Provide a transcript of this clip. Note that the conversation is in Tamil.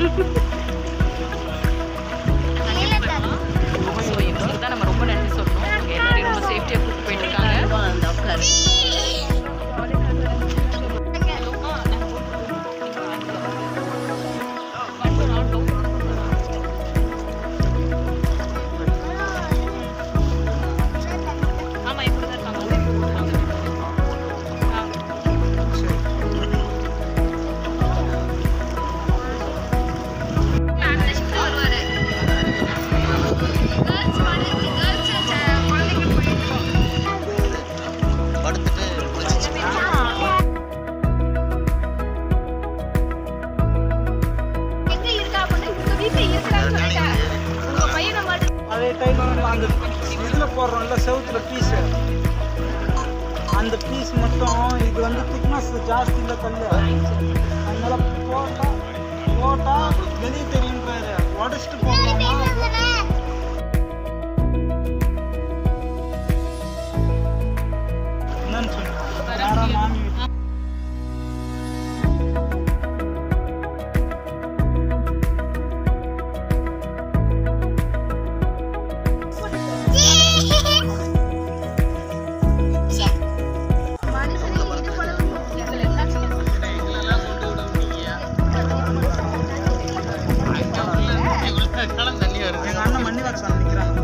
Ha ha ha! அந்த இதில் போடுறோம்ல செவுத்தில் பீஸு அந்த பீஸ் மட்டும் இது வந்து திக்னஸ் ஜாஸ்தி இல்லை கல் அதனால போட்டால் போட்டால் வெளியே தெரியும் உடச்சிட்டு போகும் கடன் தண்ணி வருது. எங்கள் அண்ணன் மண்ணி வர சாமி நிற்கிறாங்க